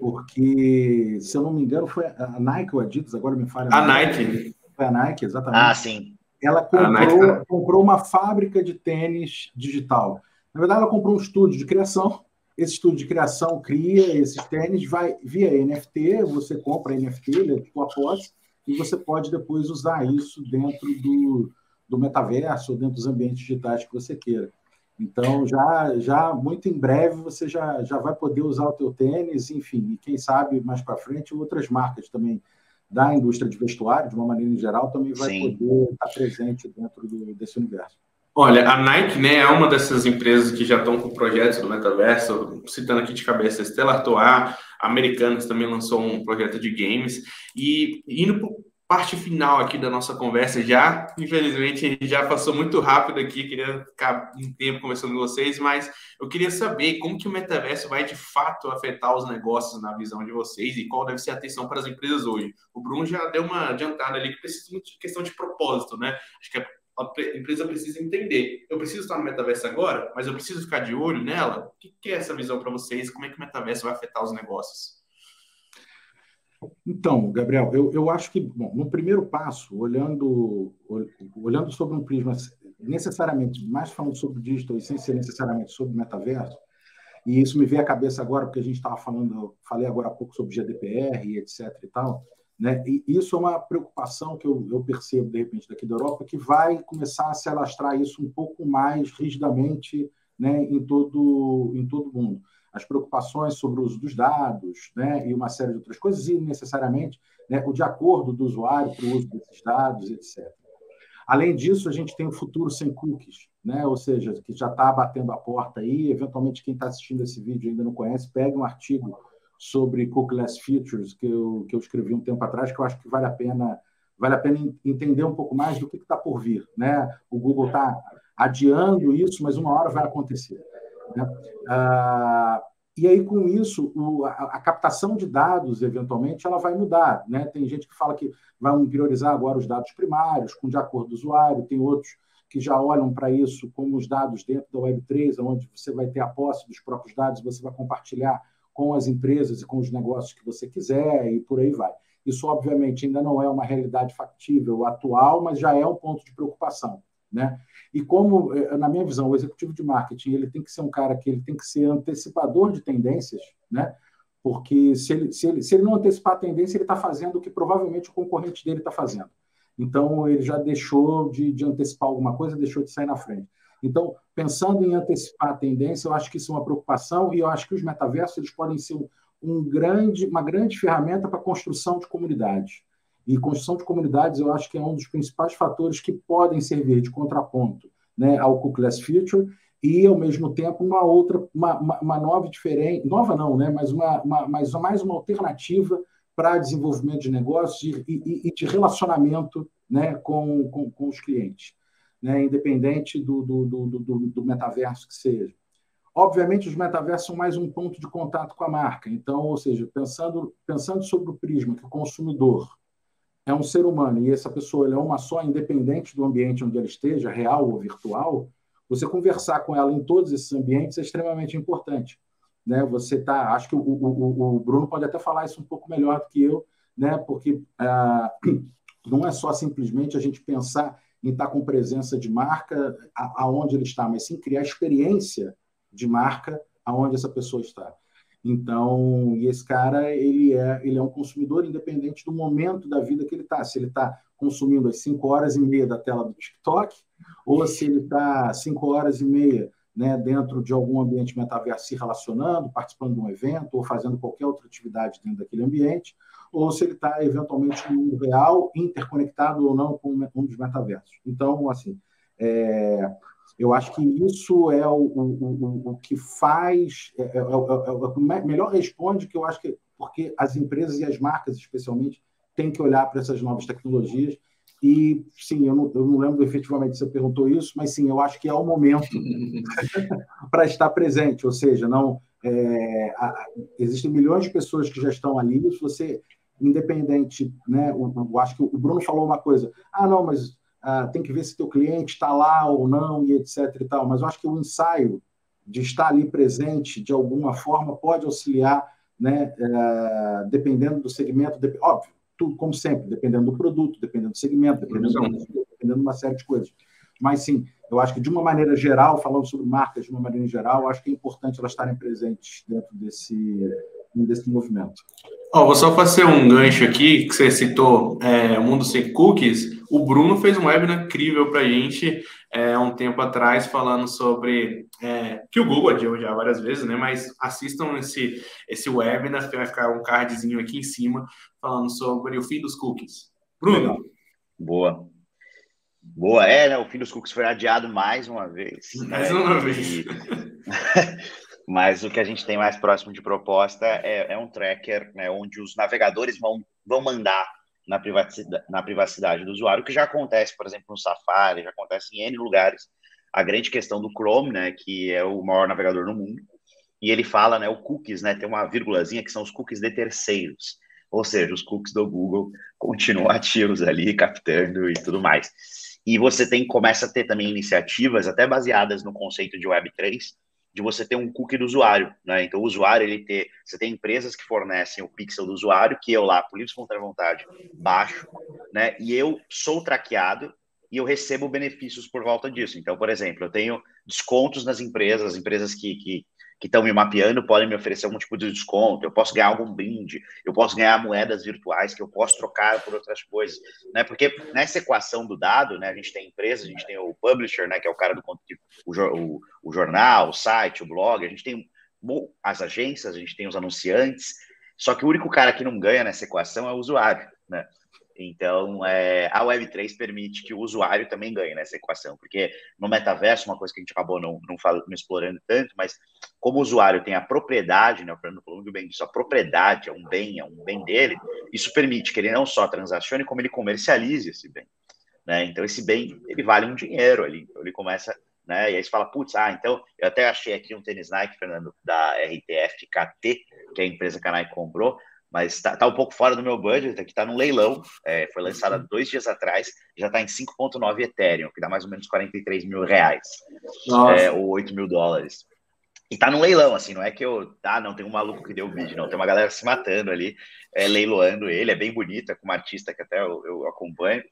porque, se eu não me engano, foi a Nike ou a Adidas, agora me falha. A Nike. Foi a Nike, exatamente. Ah, sim. Ela comprou, Nike... Tá- comprou uma fábrica de tênis digital. Na verdade, ela comprou um estúdio de criação. Esse estúdio de criação cria esses tênis, vai via NFT, você compra NFT, ele é tua posse, e você pode depois usar isso dentro do, do metaverso, ou dentro dos ambientes digitais que você queira. Então, já, já muito em breve você já, já vai poder usar o teu tênis, enfim, e quem sabe mais para frente outras marcas também da indústria de vestuário, de uma maneira em geral, também vai Sim. poder estar presente dentro do, desse universo. Olha, a Nike né, é uma dessas empresas que já estão com projetos do metaverso, citando aqui de cabeça, Stellar Toar, Americanas também lançou um projeto de games, e indo parte final aqui da nossa conversa já. Infelizmente, a gente já passou muito rápido aqui, queria ficar um tempo conversando com vocês, mas eu queria saber como que o metaverso vai de fato afetar os negócios na visão de vocês e qual deve ser a atenção para as empresas hoje. O Bruno já deu uma adiantada ali que precisa de questão de propósito, né? Acho que a empresa precisa entender. Eu preciso estar no metaverso agora, mas eu preciso ficar de olho nela. O que é essa visão para vocês? Como é que o metaverso vai afetar os negócios? Então, Gabriel, eu, eu acho que, bom, no primeiro passo, olhando, olhando sobre um prisma necessariamente, mais falando sobre digital e sem ser necessariamente sobre metaverso, e isso me veio à cabeça agora, porque a gente estava falando, falei agora há pouco sobre GDPR e etc e tal, né? E isso é uma preocupação que eu, eu percebo, de repente, daqui da Europa, que vai começar a se alastrar isso um pouco mais rigidamente né, em, todo, em todo mundo as preocupações sobre o uso dos dados, né, e uma série de outras coisas, e necessariamente né, o de acordo do usuário para o uso desses dados, etc. Além disso, a gente tem o futuro sem cookies, né, ou seja, que já está batendo a porta aí. Eventualmente, quem está assistindo esse vídeo ainda não conhece, pegue um artigo sobre cookieless features que eu, que eu escrevi um tempo atrás, que eu acho que vale a pena vale a pena entender um pouco mais do que está por vir. Né? O Google está adiando isso, mas uma hora vai acontecer. Né? Ah, e aí, com isso, o, a, a, captação de dados, eventualmente, ela vai mudar. Né? Tem gente que fala que vai priorizar agora os dados primários, com de acordo do usuário, tem outros que já olham para isso como os dados dentro da Web3, onde você vai ter a posse dos próprios dados, você vai compartilhar com as empresas e com os negócios que você quiser, e por aí vai. Isso, obviamente, ainda não é uma realidade factível atual, mas já é um ponto de preocupação. Né? E como, eh, na minha visão, o executivo de marketing ele tem que ser um cara que ele tem que ser antecipador de tendências, né? porque se ele, se ele, se ele não antecipar a tendência, ele está fazendo o que provavelmente o concorrente dele está fazendo. Então, ele já deixou de, de antecipar alguma coisa, deixou de sair na frente. Então, pensando em antecipar a tendência, eu acho que isso é uma preocupação e eu acho que os metaversos eles podem ser um, grande, uma grande ferramenta para a construção de comunidades. E construção de comunidades, eu acho que é um dos principais fatores que podem servir de contraponto né, ao cookieless future e, ao mesmo tempo, uma outra, uma, uma, uma nova diferente, nova não, né, mas, uma, uma, mais, mais uma alternativa para desenvolvimento de negócios e, e, e de relacionamento né, com, com, com os clientes, né, independente do, do, do, do, do metaverso que seja. Obviamente, os metaversos são mais um ponto de contato com a marca. Então, ou seja, pensando, pensando sobre o prisma que o consumidor é um ser humano e essa pessoa é uma só, independente do ambiente onde ela esteja, real ou virtual, você conversar com ela em todos esses ambientes é extremamente importante. Né? Você tá, acho que o, o, o Bruno pode até falar isso um pouco melhor do que eu, né? Porque ah, não é só simplesmente a gente pensar em estar com presença de marca aonde ele está, mas sim criar experiência de marca aonde essa pessoa está. Então, e esse cara, ele é, ele é um consumidor independente do momento da vida que ele está. Se ele está consumindo as 5 horas e meia da tela do TikTok, ou se ele está 5 horas e meia né, dentro de algum ambiente metaverso se relacionando, participando de um evento, ou fazendo qualquer outra atividade dentro daquele ambiente, ou se ele está eventualmente no mundo real, interconectado ou não com um dos metaversos. Então, assim, é, eu acho que isso é o, o, o, o que faz, é, é, é, é, melhor responde que eu acho que porque as empresas e as marcas, especialmente, têm que olhar para essas novas tecnologias. E sim, eu não, eu não lembro efetivamente se você perguntou isso, mas sim, eu acho que é o momento para estar presente. Ou seja, não é, a, existem milhões de pessoas que já estão ali. Se você independente, né? Eu, eu acho que o Bruno falou uma coisa. Ah, não, mas ah, tem que ver se teu cliente está lá ou não e etc e tal. Mas eu acho que o ensaio de estar ali presente de alguma forma pode auxiliar, né? É, dependendo do segmento, de, óbvio, tudo como sempre, dependendo do produto, dependendo do segmento, dependendo, do, dependendo de uma série de coisas. Mas sim, eu acho que de uma maneira geral, falando sobre marcas de uma maneira geral, acho que é importante elas estarem presentes dentro desse, desse movimento. Oh, vou só fazer um gancho aqui, que você citou é, o Mundo Sem Cookies. O Bruno fez um webinar incrível para a gente é, um tempo atrás, falando sobre é, que o Google adiou já várias vezes, né? Mas assistam esse, esse webinar, que vai ficar um cardzinho aqui em cima, falando sobre o fim dos cookies. Bruno. Legal. Boa. Boa, é, né? O fim dos cookies foi adiado mais uma vez. Mais né? uma vez. Mas o que a gente tem mais próximo de proposta é, é um tracker, né, onde os navegadores vão, vão mandar na privacidade, na privacidade do usuário, que já acontece, por exemplo, no Safari, já acontece em N lugares. A grande questão do Chrome, né, que é o maior navegador no mundo, e ele fala, né, o cookies, né, tem uma vírgulazinha que são os cookies de terceiros, ou seja, os cookies do Google continuam ativos ali, captando e tudo mais. E você tem começa a ter também iniciativas até baseadas no conceito de Web3, de você ter um cookie do usuário, né? Então, o usuário, ele ter... Você tem empresas que fornecem o pixel do usuário, que eu lá, por livre espontânea vontade, baixo, né? E eu sou traqueado e eu recebo benefícios por volta disso. Então, por exemplo, eu tenho descontos nas empresas, empresas que, que que estão me mapeando podem me oferecer algum tipo de desconto, eu posso ganhar algum brinde, eu posso ganhar moedas virtuais que eu posso trocar por outras coisas, né? Porque nessa equação do dado, né, a gente tem empresa, a gente tem o publisher, né, que é o cara do o, o, o jornal, o site, o blog, a gente tem as agências, a gente tem os anunciantes, só que o único cara que não ganha nessa equação é o usuário, né? Então, é, a Web3 permite que o usuário também ganhe nessa equação, porque no metaverso, uma coisa que a gente acabou não, não, não explorando tanto, mas como o usuário tem a propriedade, né, o Fernando falou muito bem disso, a propriedade é um bem, é um bem dele, isso permite que ele não só transacione, como ele comercialize esse bem. Né? Então, esse bem, ele vale um dinheiro ali, então ele começa né? E aí você fala, putz, ah, então eu até achei aqui um tênis Nike, Fernando, da RTF KT, que a empresa que a Nike comprou, mas está tá um pouco fora do meu budget, aqui está no leilão, é, foi lançado há dois dias atrás, já está em 5,9 Ethereum, que dá mais ou menos 43 mil reais, é, ou 8 mil dólares. E tá no leilão, assim, não é que eu, ah, não, tem um maluco que deu o vídeo, não, tem uma galera se matando ali, é, leiloando ele, é bem bonito, é com uma artista que até eu, eu acompanho,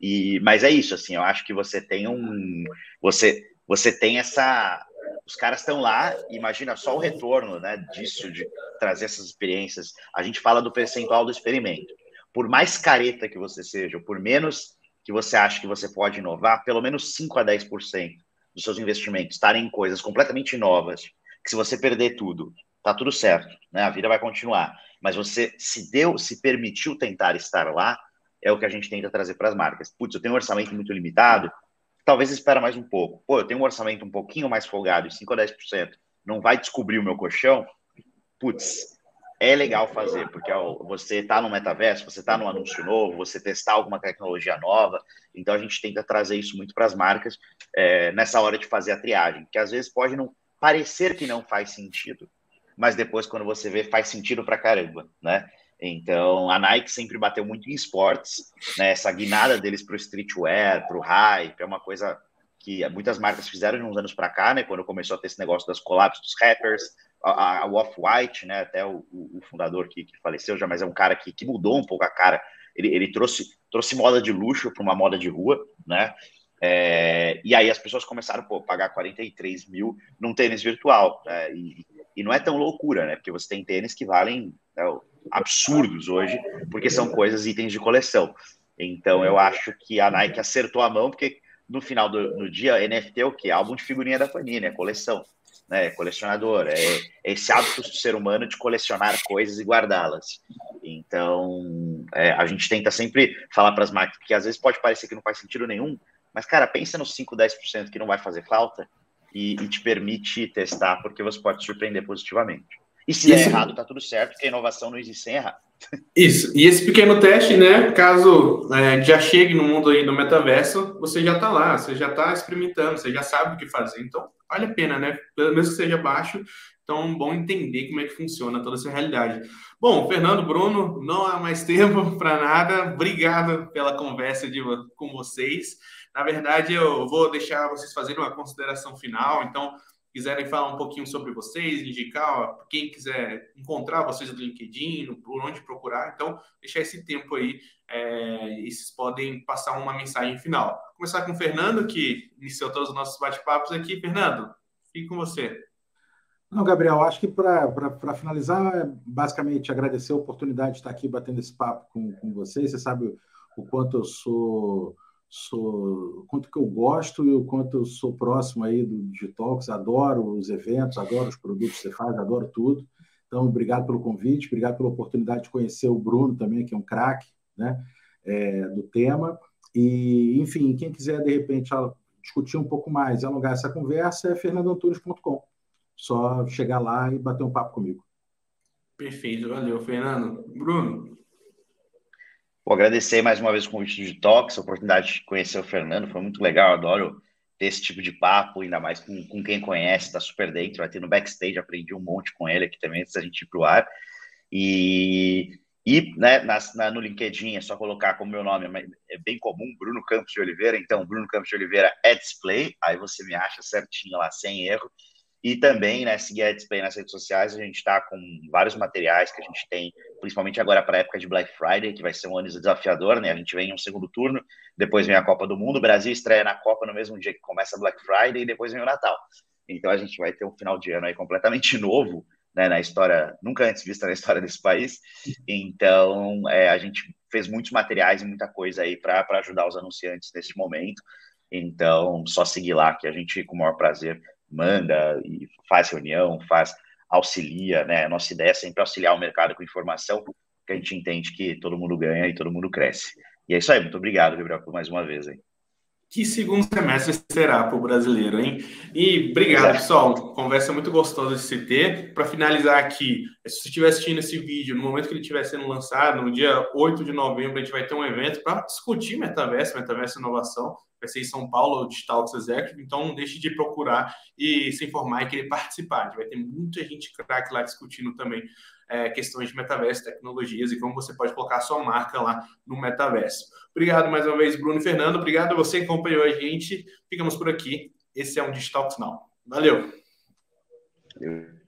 e, mas é isso, assim, eu acho que você tem um, você, você tem essa, os caras estão lá, imagina só o retorno né, disso, de trazer essas experiências. A gente fala do percentual do experimento. Por mais careta que você seja, por menos que você acha que você pode inovar, pelo menos 5 a 10% dos seus investimentos estarem em coisas completamente novas, que se você perder tudo, tá tudo certo, né? A vida vai continuar. Mas você se deu, se permitiu tentar estar lá, é o que a gente tenta trazer para as marcas. Putz, eu tenho um orçamento muito limitado, talvez espera mais um pouco. Pô, eu tenho um orçamento um pouquinho mais folgado, 5 a 10%, não vai descobrir o meu colchão? Putz, é legal fazer, porque você está no metaverso, você está no anúncio novo, você testar alguma tecnologia nova, então a gente tenta trazer isso muito para as marcas é, nessa hora de fazer a triagem, que às vezes pode não parecer que não faz sentido, mas depois quando você vê faz sentido para caramba, né? Então, a Nike sempre bateu muito em esportes, né? Essa guinada deles para o streetwear, para o hype, é uma coisa que muitas marcas fizeram de uns anos para cá, né? Quando começou a ter esse negócio das collabs dos rappers, a, a Off-White, né? Até o, o, fundador que, que, faleceu já, mas é um cara que, que mudou um pouco a cara. Ele, ele trouxe, trouxe moda de luxo para uma moda de rua, né? É, e aí as pessoas começaram a pagar 43 mil num tênis virtual. Né? E, e, não é tão loucura, né? Porque você tem tênis que valem né, absurdos hoje, porque são coisas, itens de coleção. Então eu acho que a Nike acertou a mão, porque no final do, do dia, NFT é o quê? Álbum de figurinha da Panini, é coleção. Né, colecionador, é, é esse hábito do ser humano de colecionar coisas e guardá-las. Então, é, a gente tenta sempre falar para as marcas, que às vezes pode parecer que não faz sentido nenhum, mas, cara, pensa nos 5, 10% que não vai fazer falta e, e, te permite testar, porque você pode surpreender positivamente. E se der errado, tá tudo certo, porque a inovação não existe sem errar. Isso. E esse pequeno teste, né? Caso é, já chegue no mundo aí do metaverso, você já está lá, você já está experimentando, você já sabe o que fazer. Então, vale a pena, né? Mesmo que seja baixo, então é bom entender como é que funciona toda essa realidade. Bom, Fernando, Bruno, não há mais tempo para nada. Obrigado pela conversa de, com vocês. Na verdade, eu vou deixar vocês fazerem uma consideração final. Então, quiserem falar um pouquinho sobre vocês, indicar ó, quem quiser encontrar vocês no LinkedIn, por onde procurar, então deixar esse tempo aí é, e vocês podem passar uma mensagem final. Vou começar com o Fernando, que iniciou todos os nossos bate-papos aqui. Fernando, fique com você. Não, Gabriel, acho que para finalizar, é basicamente agradecer a oportunidade de estar aqui batendo esse papo com, com vocês. Você sabe o quanto eu sou sou quanto que eu gosto e o quanto eu sou próximo aí do Digitalks, adoro os eventos, adoro os produtos que você faz, adoro tudo. Então, obrigado pelo convite, obrigado pela oportunidade de conhecer o Bruno também, que é um craque né, é, do tema. E, enfim, quem quiser, de repente, discutir um pouco mais, alongar essa conversa, é fernandoantunes.com. Só chegar lá e bater um papo comigo. Perfeito, valeu, Fernando. Bruno, Vou agradecer mais uma vez o convite do Detox, a oportunidade de conhecer o Fernando, foi muito legal, adoro ter esse tipo de papo, ainda mais com, com quem conhece, está super dentro, ter no backstage, aprendi um monte com ele aqui também, antes da gente ir para o ar. E, e né, na, na, no LinkedIn é só colocar como meu nome, é bem comum, Bruno Campos de Oliveira, então Bruno Campos de Oliveira é display, aí você me acha certinho lá, sem erro. E também, né, seguir a Display nas redes sociais, a gente está com vários materiais que a gente tem, principalmente agora para a época de Black Friday, que vai ser um ano desafiador, né? A gente vem em um segundo turno, depois vem a Copa do Mundo, o Brasil estreia na Copa no mesmo dia que começa Black Friday e depois vem o Natal. Então a gente vai ter um final de ano aí completamente novo, né, na história, nunca antes vista na história desse país. Então é, a gente fez muitos materiais e muita coisa aí para ajudar os anunciantes nesse momento. Então, só seguir lá que a gente, com o maior prazer, manda e faz reunião, faz auxilia, né? Nossa ideia é sempre auxiliar o mercado com informação, que a gente entende que todo mundo ganha e todo mundo cresce. E é isso aí, muito obrigado, Gabriel, por mais uma vez aí. Que segundo semestre será para o brasileiro, hein? E obrigado, pessoal. Conversa muito gostosa de se ter. Para finalizar aqui, se você estiver assistindo esse vídeo, no momento que ele estiver sendo lançado, no dia 8 de novembro, a gente vai ter um evento para discutir metaverso, metaverso inovação vai ser em São Paulo, Digital Executive, então não deixe de procurar e se informar e querer participar. Vai ter muita gente craque lá discutindo também é, questões de metaverso, tecnologias e como você pode colocar a sua marca lá no metaverso. Obrigado mais uma vez, Bruno e Fernando. Obrigado a você que acompanhou a gente. Ficamos por aqui. Esse é um Digital Now. Valeu! Valeu.